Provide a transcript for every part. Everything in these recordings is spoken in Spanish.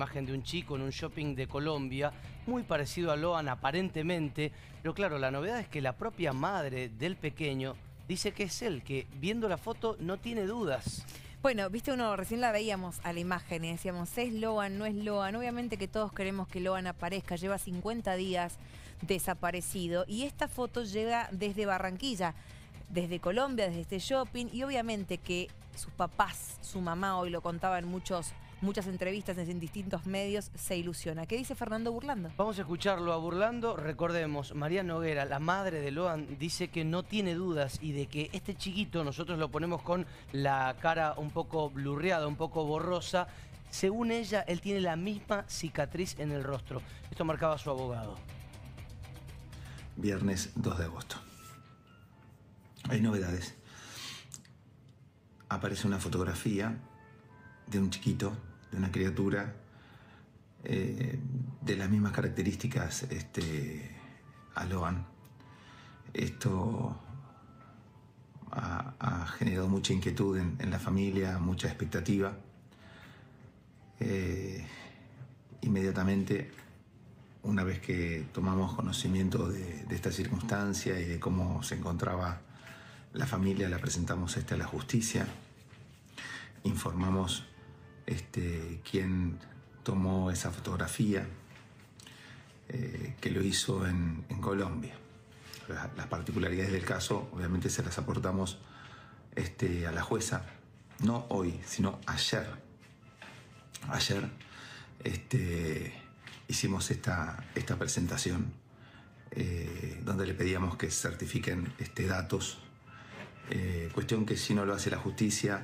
imagen de un chico en un shopping de Colombia, muy parecido a Loan aparentemente, pero claro, la novedad es que la propia madre del pequeño dice que es él, que viendo la foto no tiene dudas. Bueno, viste uno, recién la veíamos a la imagen y decíamos, ¿es Loan, no es Loan? Obviamente que todos queremos que Loan aparezca, lleva 50 días desaparecido y esta foto llega desde Barranquilla, desde Colombia, desde este shopping y obviamente que sus papás, su mamá, hoy lo contaba en muchos muchas entrevistas en distintos medios, se ilusiona. ¿Qué dice Fernando Burlando? Vamos a escucharlo a Burlando. Recordemos, María Noguera, la madre de Loan, dice que no tiene dudas y de que este chiquito, nosotros lo ponemos con la cara un poco blurreada, un poco borrosa, según ella, él tiene la misma cicatriz en el rostro. Esto marcaba su abogado. Viernes 2 de agosto. Hay novedades. Aparece una fotografía de un chiquito de una criatura eh, de las mismas características este, a Loan. Esto ha, generado mucha inquietud en, la familia, mucha expectativa. Eh, inmediatamente, una vez que tomamos conocimiento de, esta circunstancia y de cómo se encontraba la familia, la presentamos este a la justicia, informamos este, quien tomó esa fotografía, eh, que lo hizo en, Colombia. Las, particularidades del caso, obviamente, se las aportamos este, a la jueza, no hoy, sino ayer. Ayer este, hicimos esta, presentación eh, donde le pedíamos que certifiquen este, datos, eh, cuestión que si no lo hace la justicia,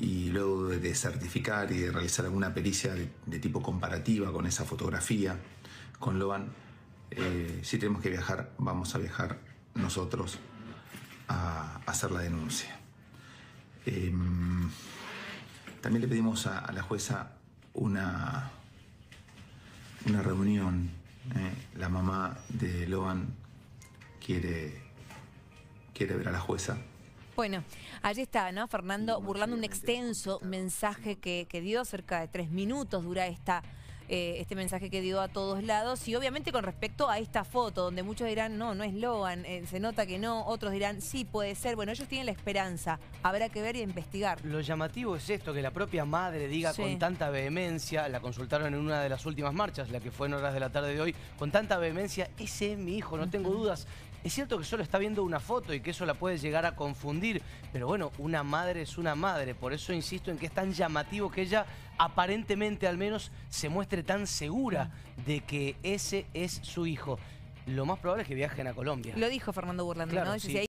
y luego de certificar y de realizar alguna pericia de, tipo comparativa con esa fotografía, con Loan, eh, si tenemos que viajar, vamos a viajar nosotros a, hacer la denuncia. Em, también le pedimos a, la jueza una, una reunión. Eh, la mamá de Loan quiere, quiere ver a la jueza bueno, allí está, ¿no? Fernando burlando un extenso mensaje que, dio, cerca de tres minutos dura esta eh, este mensaje que dio a todos lados. Y obviamente con respecto a esta foto donde muchos dirán no, no es Logan, eh, se nota que no, otros dirán sí puede ser, bueno ellos tienen la esperanza, habrá que ver y investigar. Lo llamativo es esto, que la propia madre diga con tanta vehemencia, la consultaron en una de las últimas marchas, la que fue en horas de la tarde de hoy, con tanta vehemencia, ese es mi hijo, no tengo dudas, es cierto que solo está viendo una foto y que eso la puede llegar a confundir, pero bueno, una madre es una madre, por eso insisto en que es tan llamativo que ella aparentemente al menos se muestre tan segura de que ese es su hijo. Lo más probable es que viajen a Colombia. Lo dijo Fernando Burlando, ¿no?